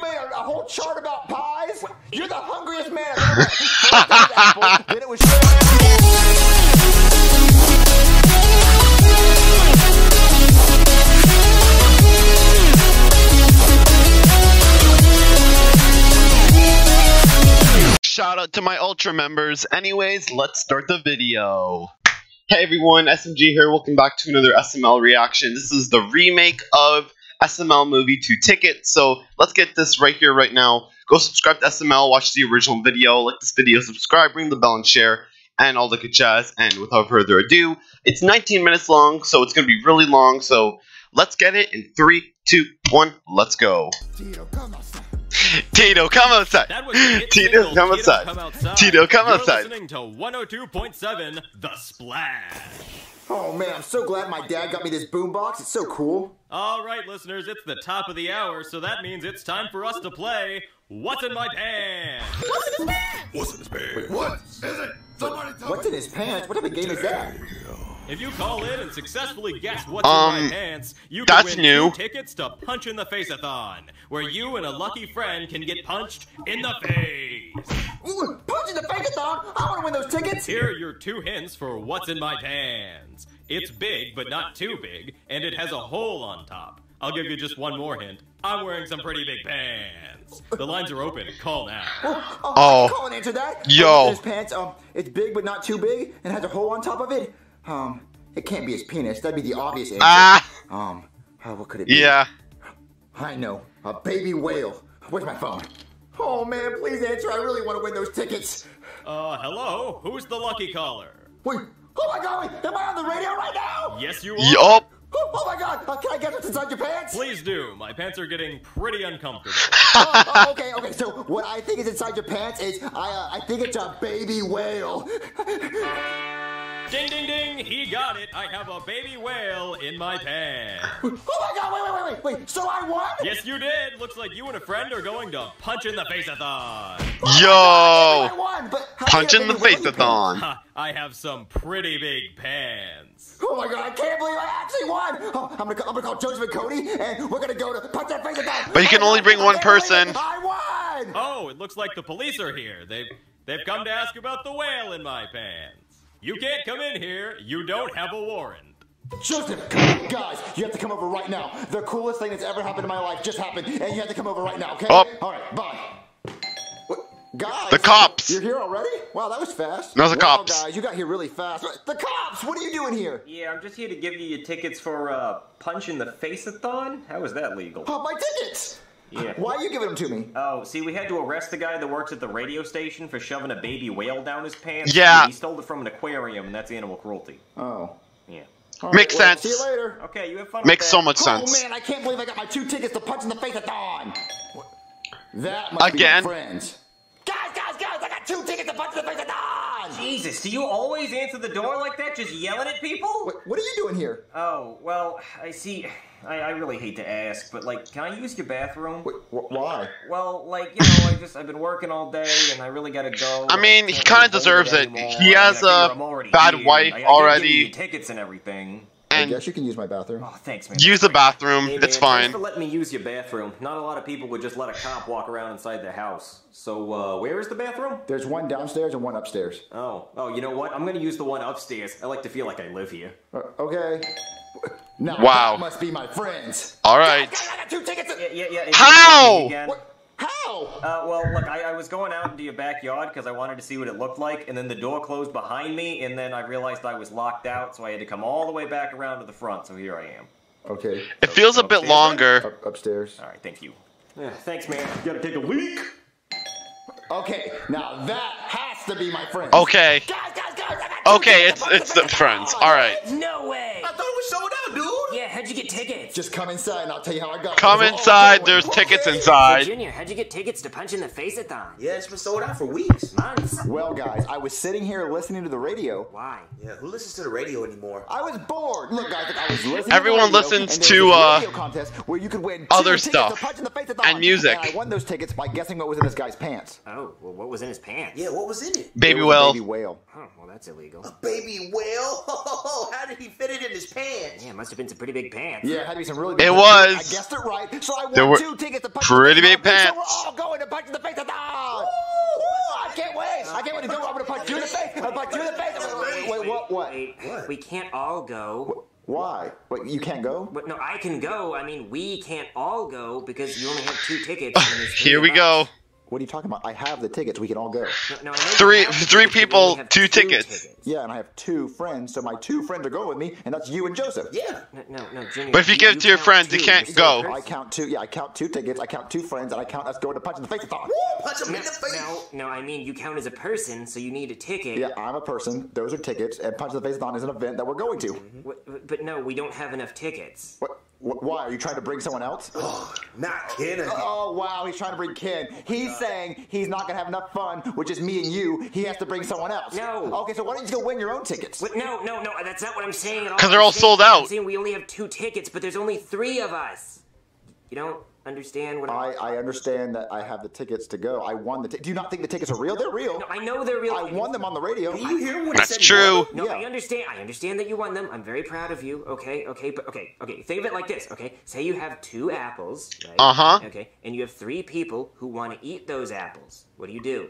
You made a, a whole chart about pies? You're the hungriest man I've ever met. First it was apples, then it was sugar. Shout out to my Ultra members. Anyways, let's start the video. Hey everyone, SMG here. Welcome back to another SML reaction. This is the remake of SML movie 2 Ticket. So let's get this right here, right now. Go subscribe to SML, watch the original video, like this video, subscribe, ring the bell, and share, and all the good jazz. And without further ado, it's 19 minutes long, so it's going to be really long. So let's get it in 3, 2, 1, let's go. Tito, come outside. Tito, come outside. That was the hit Tito, single, come Tito, outside. come outside. Tito, come You're outside. listening to 102.7 The Splash. Oh man, I'm so glad my dad got me this boombox. It's so cool. All right, listeners, it's the top of the hour, so that means it's time for us to play What's in My Pants? What's in his pants? What is in his pants? Wait, what is it? Somebody tell What's in his pants? What type of game is that? If you call in and successfully guess what's Um, in my pants, you can that's win new. tickets to Punch in the Faceathon, where you and a lucky friend can get punched in the face. Ooh, punch in the face-a-thon. I want to win those tickets. Here are your two hints for what's in my pants. It's big, but not too big, and it has a hole on top. I'll give you just one more hint. I'm wearing some pretty big pants. The lines are open. Call now. Oh, Oh. I can call and answer that. Yo. Oh, His pants, um, it's big but not too big and has a hole on top of it. Um, it can't be his penis. That'd be the obvious answer. Ah, Um, uh, what could it be? yeah. I know. A baby whale. Where's my phone? Oh man, please answer. I really want to win those tickets. Uh, hello? Who's the lucky caller? Wait. Oh my god, wait. Am I on the radio right now? Yes, you are. Yup. Oh, oh my god. Uh, can I guess what's inside your pants? Please do. My pants are getting pretty uncomfortable. oh, oh, okay, okay. So what I think is inside your pants is I, uh, I think it's a baby whale. ding, ding, ding. He got it. I have a baby whale in my pants. oh my god, wait, wait, wait, wait, wait. So I won? Yes, you did. Looks like you and a friend are going to punch in the face-a-thon. Oh I won, but how Punch in the have face-a-thon. I have some pretty big pants. Oh my god, I can't believe I actually won! Oh, I'm, gonna, I'm gonna call Joseph and Cody, and we're gonna go to punch that face at But you can only bring one person. I won! Oh, it looks like the police are here. They've they've come to ask about the whale in my pants. You can't come in here. You don't have a warrant. Joseph, Cody, guys, you have to come over right now. The coolest thing that's ever happened in my life just happened, and you have to come over right now, okay? Oh. All right, bye. What? Guys, The cops. You're here already? Wow, that was fast. No, the wow, cops. guys, you got here really fast. The cops! What are you doing here? Yeah, I'm just here to give you your tickets for uh, Punch in the Face-a-thon. How is that legal? Oh, my tickets! Yeah. Why are you giving them to me? Oh, see, we had to arrest the guy that works at the radio station for shoving a baby whale down his pants. Yeah. He stole it from an aquarium, and that's animal cruelty. Oh. Yeah. All Makes well, sense. See you later. Okay, you have fun. Makes with so that. much sense. Oh man, I can't believe I got my two tickets to punch in the face at dawn. That must Again? be my friends. Two tickets to punch in the face at dawn. Jesus, do you always answer the door like that, just yelling at people? Wait, what are you doing here? Oh, well, I see. I, I really hate to ask, but like, can I use your bathroom? Wait, wh- why? Well, like, you know, I just I've been working all day and I really gotta go. I mean, he kinda deserves it. anymore. He has figure a I'm already bad here. wife I- I already. give you your tickets and everything. I And guess you can use my bathroom. Oh, thanks, man. use the bathroom. Hey, It's fine. Thanks for letting me use your bathroom. Not a lot of people would just let a cop walk around inside their house. So, uh, where is the bathroom? There's one downstairs and one upstairs. Oh, oh, you know what? I'm gonna use the one upstairs. I like to feel like I live here. Uh, okay. Now Wow. must be my friends. All right. Guys, I got two tickets. Yeah, yeah, yeah. How? Me again. what? How? Uh, well, look, I, I was going out into your backyard because I wanted to see what it looked like, and then the door closed behind me, and then I realized I was locked out, so I had to come all the way back around to the front. So here I am. Okay. It feels a bit longer. Up, upstairs. All right, thank you. Yeah, thanks, man. You Gotta take a week. Okay. Now that has to be my friend. Okay. Guys, guys, guys! I got two Okay, it's it's the friends. All right. No way! I thought it was sold out, dude. Yeah, how'd you get tickets? Just come inside and I'll tell you how I got. it. Come It's inside. There's tickets Okay. inside. Junior, how'd you get tickets to punch in the face-a-thon? Yeah, it's been sold out for weeks. Months. Well, guys, I was sitting here listening to the radio. Why? Yeah, who listens to the radio anymore? I was bored. Look, guys, look, I was listening. Everyone to the radio, listens to, uh, radio contest where you could win other two to stuff Punch in the Face at Dawn. and music. And I won those tickets by guessing what was in this guy's pants. Oh, well, what was in his pants? Yeah, what was in it? Baby It was a whale. Baby whale. Oh, well, that's illegal. A baby whale? How did he fit it in his pants? Yeah, it must have been some pretty big big pants. Yeah, it had to be some really. It big was. I guessed it right. So I won There were two tickets to punch pretty the face big off, So pants. we're all going to punch in the face. Ah! Woo! I can't wait. I can't wait to go. I'm going to punch you in the face. I'm going to punch you in the face. Wait, wait, what? What? Wait, we can't all go. Why? Wait, you can't go? But no, I can go. I mean, we can't all go because you only have two tickets. and there's three Here we of go. Us. What are you talking about? I have the tickets. We can all go. No, no, I know you Three- three tickets, but you people, two two tickets. Yeah, and I have two friends, so my two friends are going with me, and that's you and Joseph. Yeah. No, no, no, Junior. But if you give it to your count friends, you can't go. still a I person. count two. Yeah, I count two tickets. I count two friends, and I count us going to punch in the face. Thought. Punch him No, in the face. no, no, I mean you count as a person, so you need a ticket. Yeah, I'm a person. Those are tickets, and punch in the face thon is an event that we're going to. Mm-hmm. W- But no, we don't have enough tickets. What? What, why are you trying to bring someone else? Oh, Not Ken again. Oh wow, he's trying to bring Ken. Oh he's saying he's not gonna have enough fun, which is me and you. He has to bring someone else. No. Okay, so why don't you go win your own tickets? What? No, no, no, that's not what I'm saying at all. 'Cause they're all saying- sold I'm out. saying we only have two tickets, but there's only three of us. You don't understand what I, I'm... I understand that I have the tickets to go. I won the. T- Do you not think the tickets are real? They're real. No, I know they're real. I won them on the radio. You hear when he That's said he true. No, Yeah. I understand. I understand that you won them. I'm very proud of you. Okay, okay, but okay, okay. Think of it like this. Okay, say you have two apples, right? Uh-huh. Okay, and you have three people who want to eat those apples. What do you do?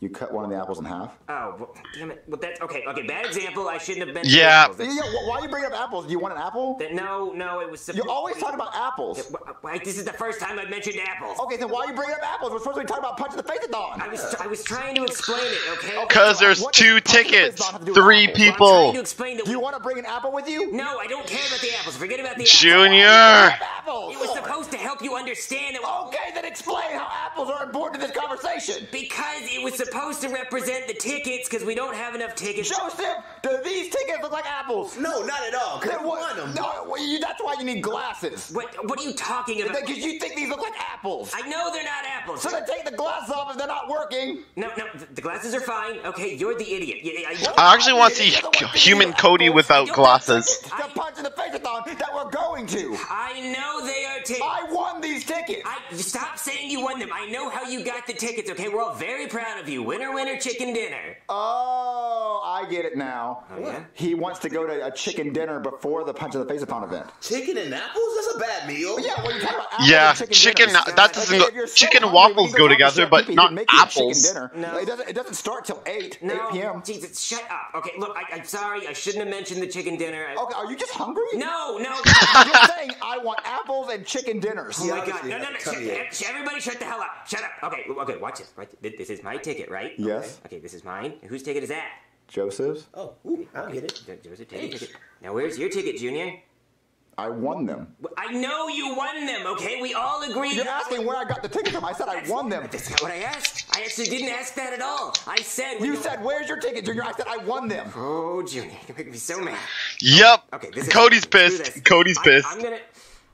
You cut one of the apples in half. Oh, well, damn it. Well, that's okay. Okay, bad example. I shouldn't have mentioned Yeah. apples. Yeah, yeah. Why are you bringing up apples? Do you want an apple? That, no, no, it was. supposed- You always talk about apples. Wait, this is the first time I've mentioned apples. Okay, then why are you bringing up apples? We're supposed to be talking about punching the face at dawn. I was I was trying to explain it, okay? Because there's What two does punching the face tickets, dawn have to do with three? I'm trying people. to explain that. Do you want to bring an apple with you? No, I don't care about the apples. Forget about the apples. Junior. apples. Apples. It was supposed to help you understand it. Okay, then explain how apples are important to this conversation. Because it was supposed to represent the tickets, because we don't have enough tickets. Joseph, do these tickets look like apples? No, not at all. Cause Then I what- won them. No, well, you, that's why you need glasses. What What are you talking about? Because you think these look like apples. I know they're not apples. So then take the glasses off if they're not working. No, no, the glasses are fine. Okay, you're the idiot. Yeah, I, I actually want to see human Cody without glasses. The punch in the face-a-thon that we're going to. I know they are tickets. I won these tickets. I stop saying you won them. I know how you got the tickets. Okay, we're all very proud of you. Winner, winner, chicken dinner. Oh, I get it now. Oh, yeah? He wants to go to a chicken dinner before the punch in the face-a-thon event. Chicken and apples? That's a bad meal. Yeah, when you talk about apples Yeah, and chicken, chicken. dinners, That doesn't. if you're so Chicken and waffles go together, but Pee Pee. not make apples. Chicken dinner. No. It doesn't. It doesn't start till eight. No, 8 p.m. Jesus, shut up. Okay, look, I, I'm sorry. I shouldn't have mentioned the chicken dinner. I, Okay, are you just hungry? No, no. You're saying I want apples and chicken dinners. Oh my god! No, no, no! Shut, sh- everybody, shut the hell up! Shut up! Okay, okay. Watch this. Right, this is my ticket, right? Yes. Okay, this is mine. And whose ticket is that? Joseph's. Oh, ooh, I'll get it. Jo- Joseph, take your ticket. Now, where's your ticket, Junior? I won them. I know you won them. Okay, we all agree. You're asking where I got the tickets from. I said I won them. That's not what I asked. I actually didn't ask that at all. I said. You don't- said, "Where's your ticket, Junior?" I said, "I won them." Oh, Junior, you make me so mad. Yep. Okay, this is Cody's pissed. this. Cody's I- pissed. I'm gonna,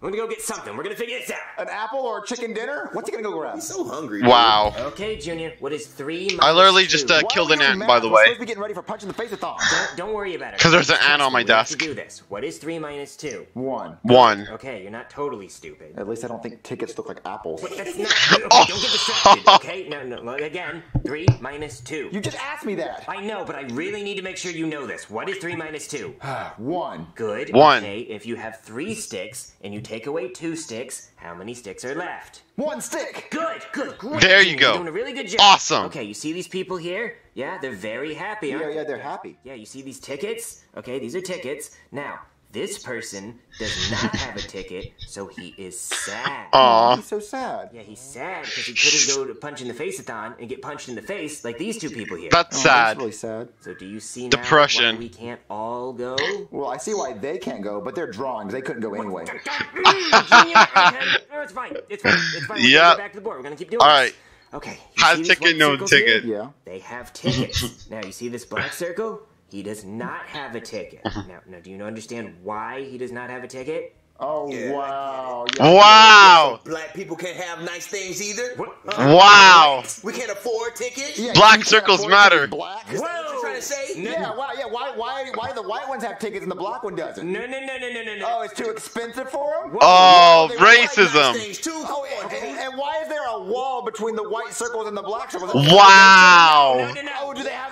I'm gonna go get something. We're gonna figure this out. An apple or a chicken dinner? What's he gonna go grab? He's so hungry. Wow. Okay, Junior. What is three? I literally two? just uh, killed an ant, by the We're way. supposed to be getting ready for punching the face of thon. Don't, don't worry about it. Because there's an ant on my we have to desk. do this. What is three minus two? One. One. Okay, you're not totally stupid. At least I don't think tickets look like apples. But that's not. Okay, don't get distracted. Okay, no, no. look, Again, three minus two. You just asked me that. I know, but I really need to make sure you know this. What is three minus two? One. Good. One. Okay, if you have three sticks and you take away two sticks, how many sticks are left? One stick. Good, good, great. There you You're go. Doing a really good job. Awesome. Okay, you see these people here? Yeah, they're very happy. Yeah, aren't yeah, they? they're happy. Yeah, you see these tickets? Okay, these are tickets. Now, this person does not have a ticket, so he is sad. Aw. He's so sad. Yeah, he's sad because he couldn't go to punch in the face-a-thon and get punched in the face like these two people here. That's Oh, sad. That's really sad. so do you see now Depression. why we can't all go? Well, I see why they can't go, but they're drawings. They couldn't go anyway. Junior, mm, okay, no, it's fine. It's fine. It's fine. We're Yeah. gonna back to the board. We're gonna keep doing All this. Okay. you Has ticket, no circles here? ticket. Yeah. They have tickets. now you see this black circle? He does not have a ticket. Uh-huh. now, now, do you understand why he does not have a ticket? Oh Yeah, wow. Yeah. Wow. Black people can't have nice things either. What? Wow. We can't afford tickets. Yeah, Black circles matter. Black. Is that what you're trying to say? Yeah. Why? Yeah. Why? Why? Why do the white ones have tickets and the black one doesn't? No, no, no, no, no, no, no. Oh, it's too expensive for them. Oh, They like nice racism. too. Oh, and, and, and why is there a wall between the white circles and the black circles? Wow. No, no, no. Oh, do they have their own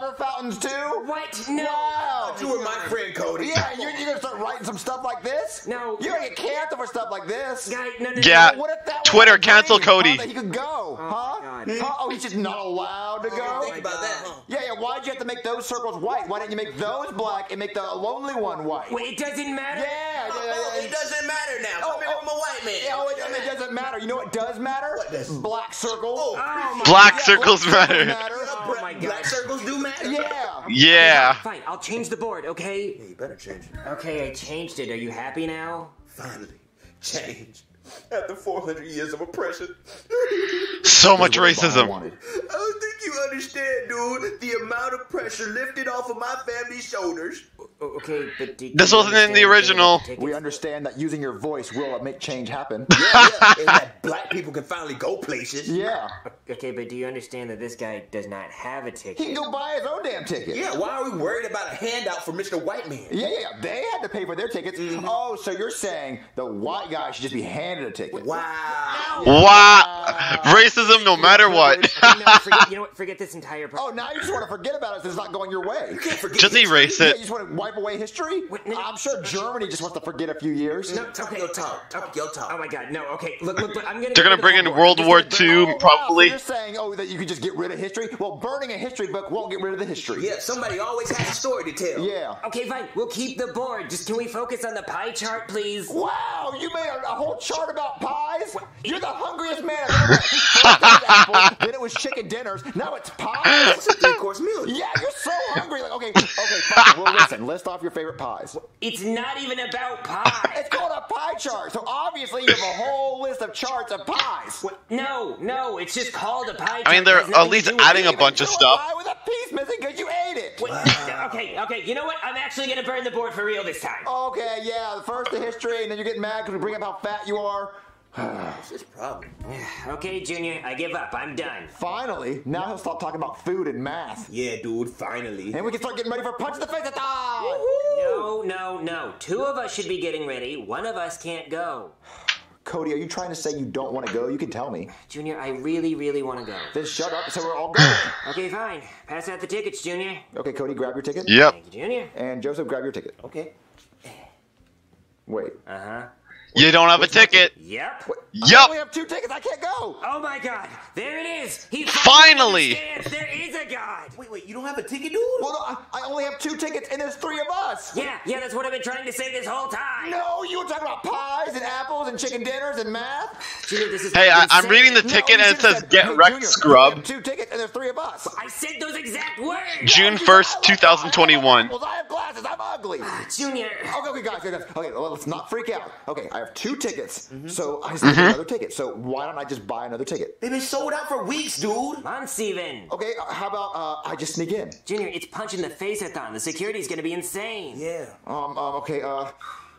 water fountains too? What? No. Wow. You were my friend, Cody. Yeah, you're, you're gonna start writing some stuff like this? No. You're gonna get canceled for stuff like this. Guy, no, no, Yeah. no. What if that Twitter, cancel Cody. huh, that he could go, oh huh? God. Huh? Oh, he's just not allowed to go. Think about that, oh huh? Yeah, yeah. Why'd you have to make those circles white? Why didn't you make those black and make the lonely one white? Wait, it doesn't matter. Yeah, yeah, Oh, yeah, it yeah. doesn't matter now. Oh, Coming oh. from a white man. Yeah, oh, it, it doesn't matter. You know what does matter? What does? Black circles. Oh, Oh, my Black Yeah, circles black matter. Oh my God. Black circles do matter. Yeah. Yeah. Fine, I'll change the board, okay? Yeah, you better change it. Okay, I changed it. Are you happy now? Finally, change. After 400 years of oppression. So much That's I racism. I don't think you understand, dude. The amount of pressure lifted off of my family's shoulders. Okay, but do, This wasn't in the original. We understand that using your voice will make change happen. Yeah, yeah. and that black people can finally go places. yeah. Okay, but do you understand that this guy does not have a ticket? He can go buy his own damn ticket. Yeah, why are we worried about a handout for Mr. White Man? Yeah, yeah, yeah. They had to pay for their tickets. Mm-hmm. Oh, so you're saying the white guy should just be handed a ticket? Wow. Wow. Racism no matter what. Okay, no, forget, you know what? Forget this entire. Pro- Oh, now you just want to forget about it since it's not going your way. Forget Just history. erase Yeah, you just want to wipe away history? Wait, no- I'm sure Germany just wants to forget a few years. No, Talk okay. your talk. Talk your talk. Oh my God, no. Okay, look, look, look I'm gonna. They're gonna bring in World War II, Oh, wow, probably. so you're saying, oh, that you could just get rid of history? Well, burning a history book won't get rid of the history. Yeah, somebody always has a story to tell. Yeah. Okay, fine. We'll keep the board. Just can we focus on the pie chart, please? Wow, you made a, a whole chart about pies? You're the hungriest man I've ever met. First it was apples, then it was chicken dinners, now it's pies? It's a three-course meal. Yeah, you're so hungry. Like, okay, okay, fine. Well, listen, list off your favorite pies. It's not even about pie. It's called a pie chart, so obviously you have a whole list of charts of pies. no, no. It's just called a pie chart. I mean, they're at least adding a bunch of Kill a stuff. pie with a piece missing because you ate it. Wait, okay, okay. You know what? I'm actually gonna burn the board for real this time. Okay, yeah, first the history, and then you get mad because we bring up how fat you are. What's his problem? Okay, Junior, I give up. I'm done. Finally, now he'll stop talking about food and math. Yeah, dude, finally. And we can start getting ready for Punch in the Face at No, no, no. Two of us should be getting ready. One of us can't go. Cody, are you trying to say you don't want to go? You can tell me. Junior, I really, really want to go. Then shut up so we're all going. Okay, fine. Pass out the tickets, Junior. okay, Cody, grab your ticket. Yep. Thank you, Junior. And Joseph, grab your ticket. Okay. Wait. Uh huh. You don't have a ticket. Yep. I Yup. only have two tickets. I can't go. Oh my God! There it is. He Finally! understands There is a God. Wait, wait, you don't have a ticket, dude? Well, no, I, I only have two tickets, and there's three of us. Yeah, yeah. That's what I've been trying to say this whole time. No, you were talking about pies and apples and chicken dinners and math. Junior, this is. Hey, I, I'm insane. reading the ticket you and it says said, "Get hey, wrecked, Junior, scrub." we have Two tickets, and there's three of us. I said those exact words. June 1st, 2021. Well, I have glasses. I'm ugly. Ah, Junior. Okay, okay, guys, guys, guys. Okay, well, let's not freak out. Okay, I have two tickets, Mm-hmm. so I just need another ticket. So why don't I just buy another ticket? They've been sold out for weeks, dude. Come on, Steven. Okay, uh, how about uh, I just sneak in? Junior, it's punch in the face a thon. The security's gonna be insane. Yeah. Um, um, okay, uh,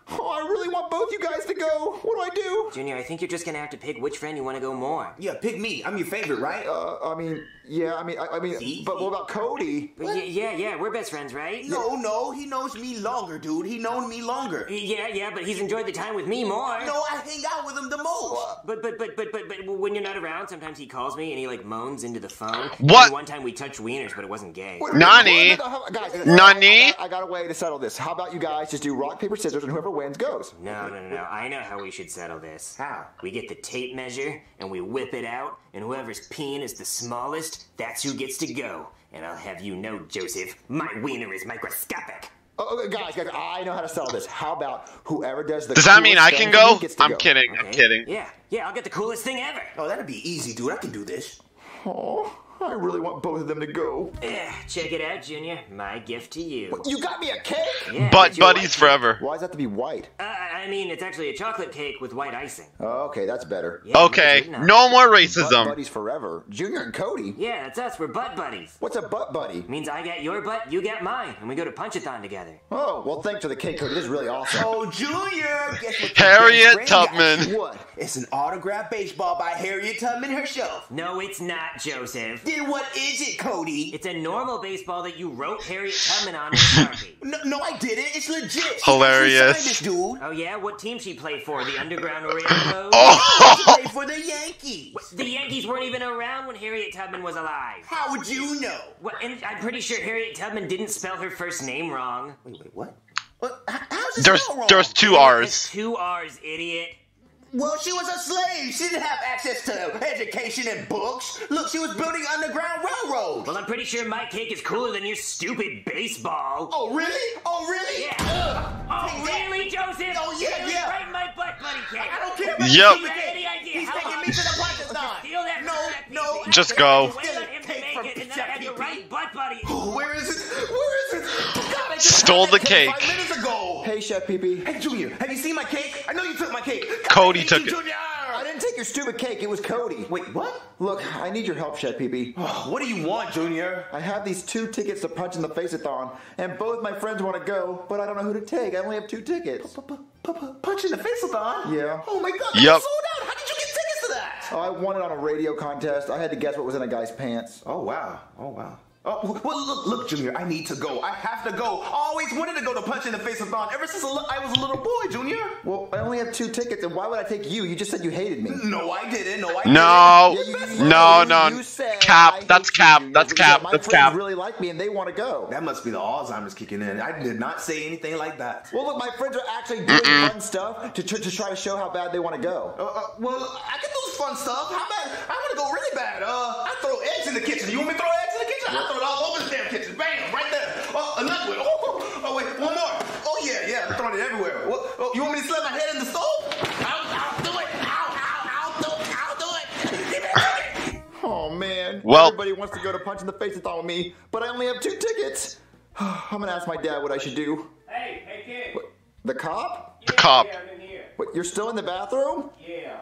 oh, I really want both you guys to go. What do I do? Junior, I think you're just gonna have to pick which friend you want to go more. Yeah, pick me. I'm your favorite, right? Uh, I mean, yeah, I mean, I, I mean, See? but what about Cody? But yeah, yeah, yeah, we're best friends, right? no, no, he knows me longer, dude. He known me longer. Yeah, yeah, but he's enjoyed the time with me more. No, I hang out with him the most. But but but but but but when you're not around, sometimes he calls me and he like moans into the phone. What? And one time we touched wieners, but it wasn't gay. Nani? What? How- Guys, guys, Nani? I got, I got a way to settle this. How about you guys just do rock, paper, scissors, and whoever wins goes? No, no, no, no. I know how we should settle this. How? We get the tape measure and we whip it out, and whoever's peen is the smallest, that's who gets to go. And I'll have you know, Joseph, my wiener is microscopic. Oh, oh okay, guys, guys, I know how to settle this. How about whoever does the Does that mean I can for go? I'm go. kidding. I'm kidding. Yeah, yeah, I'll get the coolest thing ever. Oh, that'd be easy, dude. I can do this. Oh, I really want both of them to go. Eh, check it out, Junior. My gift to you. You got me a cake? Yeah, Butt it's your buddies white- forever. Why does that have to be white? Uh, I mean, it's actually a chocolate cake with white icing. Oh, okay, that's better. Yeah, Okay, good no more Butt racism. buddies forever. Junior and Cody. Yeah, that's us. We're butt buddies. What's a butt buddy? Means I get your butt, you get mine, and we go to Punchathon together. Oh, well, thanks for the cake, Cody. This is really awesome. Oh, Junior! Guess what? Harriet your got Tubman. What? It's an autographed baseball by Harriet Tubman herself. No, it's not, Joseph. Then what is it, Cody? It's a normal baseball that you wrote Harriet Tubman on in Sharpie. No, no, I didn't. It's legit. Hilarious. this, dude. Oh yeah, what team she played for? The Underground Railroad? Oh, She played for the Yankees. The Yankees weren't even around when Harriet Tubman was alive. How would you know? What, and I'm pretty sure Harriet Tubman didn't spell her first name wrong. Wait, wait, what? What? How's this There's wrong? there's two It's R's. two R's, idiot. Well, she was a slave. She didn't have access to education and books. Look, she was building underground railroads. Well, I'm pretty sure my cake is cooler than your stupid baseball. Oh, really? Oh, really? Yeah. Ugh. Oh, Take that. really, Joseph? Oh, yeah, Really? yeah. Right in my butt, buddy cake. I don't care about Yep. the You cake. any idea He's how taking me to the it punch took line. to steal that No, no. Just go. have to Wait on him to make it, and then I have your right butt, buddy. Where is it? I just Stole the that cake. Five minutes ago. Hey, Chef Pee Hey, Junior, have you seen my cake? I know you took my cake. Cody took you, it. Junior. I didn't take your stupid cake. It was Cody. Wait, what? Look, I need your help, Chef Pee oh, What do you want, Junior? I have these two tickets to Punch in the Faceathon, and both my friends want to go, but I don't know who to take. I only have two tickets. Punch in the face thon Yeah. Oh my God. Yep. Yep. Sold out. How did you get tickets to that? Oh, I won it on a radio contest. I had to guess what was in a guy's pants. Oh wow. Oh wow. Oh, well, look, look, Junior. I need to go. I have to go. I always wanted to go to Punch in the Face of Thon ever since I was a little boy, Junior. Well, I only have two tickets, and why would I take you? You just said you hated me. No, I didn't. No, I No, didn't. Yeah, you- you- no, you- no. you said Cap. That's cap. you. That's cap. My That's friends cap. really like me, and they want to go. That must be the Alzheimer's kicking in. I did not say anything like that. Well, look, my friends are actually doing fun stuff to, tr- to try to show how bad they want to go. Uh, uh, well, I can do fun stuff. How bad? I want to go really bad. Uh, I throw eggs in the kitchen. You want me to throw eggs in the kitchen? I throw it all over the damn kitchen. Bam, right there. Oh, another one. Oh, oh, wait, one more. Oh yeah, yeah. I'm throwing it everywhere. What? Oh, you want me to slam my head in the stove? I'll, I'll do it. I'll, I'll, I'll do it. I'll do it. Give me a ticket. Oh man. Well- everybody wants to go to Punch in the face with all of me, but I only have two tickets. I'm gonna ask my dad what I should do. Hey, hey kid. The cop? The cop. Yeah, I'm in here. What? You're still in the bathroom? Yeah.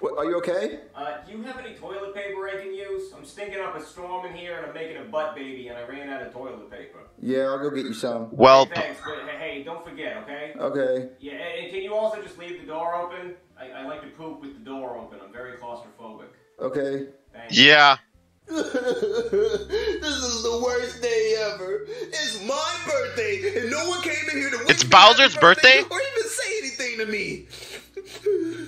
What, are you okay? Uh, do you have any toilet paper I can use? I'm stinking up a storm in here and I'm making a butt baby and I ran out of toilet paper. Yeah, I'll go get you some. Well, Thanks, but hey, hey, don't forget, okay? Okay. Yeah, and and can you also just leave the door open? I, I like to poop with the door open. I'm very claustrophobic. Okay. Thanks. yeah. this is the worst day ever. It's my birthday, and no one came in here to wish It's me Bowser's birthday birthday? or even say anything to me.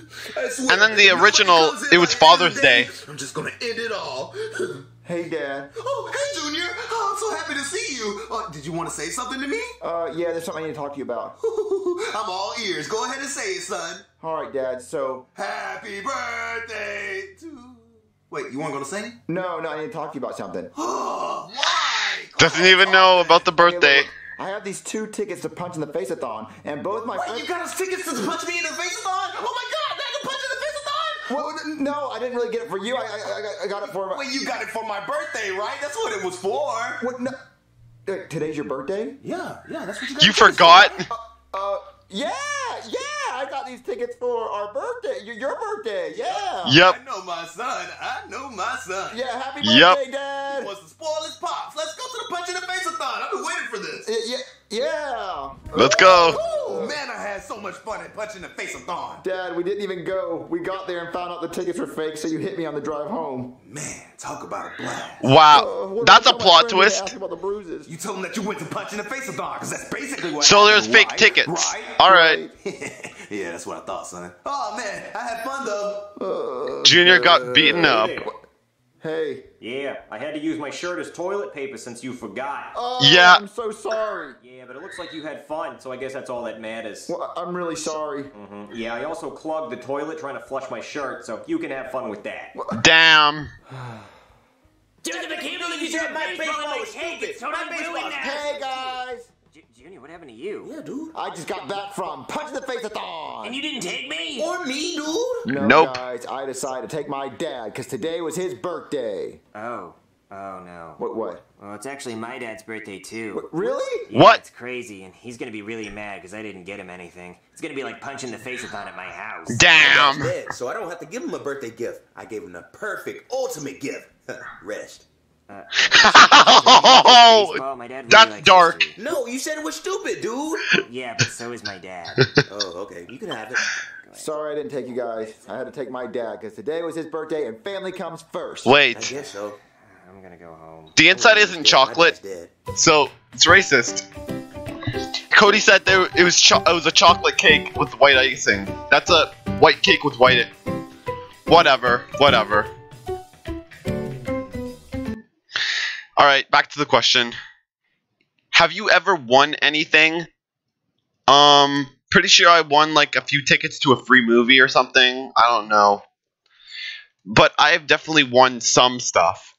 I swear, And then the original, it was by the end of Father's Day. I'm just gonna end it all. Hey, Dad. oh, hey, Junior. Oh, I'm so happy to see you. Uh, did you want to say something to me? Uh, yeah, there's something I need to talk to you about. I'm all ears. Go ahead and say it, son. All right, Dad. So, Happy birthday to. Wait, you weren't gonna sing? no, no, I need to talk to you about something. Oh, why? Doesn't even know about the birthday. look, I have these two tickets to Punch in the Faceathon, and both my Wait, friends. you got us tickets to punch me in the face a thon? Oh my god, that can punch in the face a thon? Well, no, I didn't really get it for you. I, I, I, got- I got it for. Wait, you got it for my birthday, right? That's what it was for. What? No. Uh, today's your birthday? Yeah, yeah, that's what you got. You forgot? Uh, yeah, yeah. I got these tickets for our birthday. Your, your birthday. Yeah. Yep. I know my son. I know my son. Yeah. Happy Yep. birthday, Dad. He wants to spoil his pops. Let's go to the punch in the face a thon. I've been waiting for this. Y- Yeah. Yeah. Let's go. Oh man, I had so much fun at punching the face of thon. Dad, we didn't even go. We got there and found out the tickets were fake, so you hit me on the drive home. Man, talk about a blast. Uh, Wow. what That's did I a tell my plot friend when they twist. About the bruises. You told him that you went to punch in the face of thon, because that's basically what So happened, there's fake right? tickets. Right? Alright. yeah, that's what I thought, son. Oh man, I had fun though. Junior got beaten up. Hey. Yeah, I had to use my shirt as toilet paper since you forgot. Oh, Yeah. I'm so sorry. Yeah, but it looks like you had fun, so I guess that's all that matters. Well, I'm really sorry. Mm-hmm. Yeah, I also clogged the toilet trying to flush my shirt, so you can have fun with that. Damn. Dude, I can't believe you said said my baseball in baseball my was cake. stupid. It's totally My baseball ruined that. Hey guys. J- Junior, what happened to you? Yeah, dude. I just got back from Punch in the Faceathon. And you didn't take me? Or me, dude. No, Nope. guys, I decided to take my dad because today was his birthday. Oh. Oh no. What? What? Well, it's actually my dad's birthday too. Really? Yeah, What? It's crazy, and he's gonna be really mad because I didn't get him anything. It's gonna be like punching the face upon at my house. Damn. Dead, so I don't have to give him a birthday gift. I gave him the perfect, ultimate gift. Rest. Uh, Oh, baseball, my dad really that's dark. history. No, you said it was stupid, dude. Yeah, but so is my dad. oh, okay. You can have it. Sorry I didn't take you guys. I had to take my dad because today was his birthday and family comes first. Wait. I Wait. guess so. I'm gonna go home. The inside isn't Yeah, chocolate, my dad's dead. so it's racist. Cody said there it was cho- it was a chocolate cake with white icing. That's a white cake with white. Whatever, whatever. All right, back to the question. Have you ever won anything Um, pretty sure I won like a few tickets to a free movie or something. I don't know. But I have definitely won some stuff.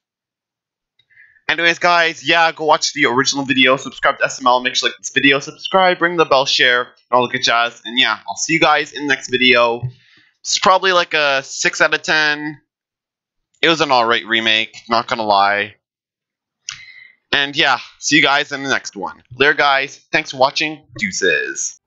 Anyways, guys, yeah, go watch the original video, subscribe to SML, make sure like this video, subscribe, ring the bell, share, and all the good jazz. And yeah, I'll see you guys in the next video. It's probably like a 6 out of 10. It was an alright remake, not gonna lie. And yeah, see you guys in the next one. Later, guys. Thanks for watching. Deuces.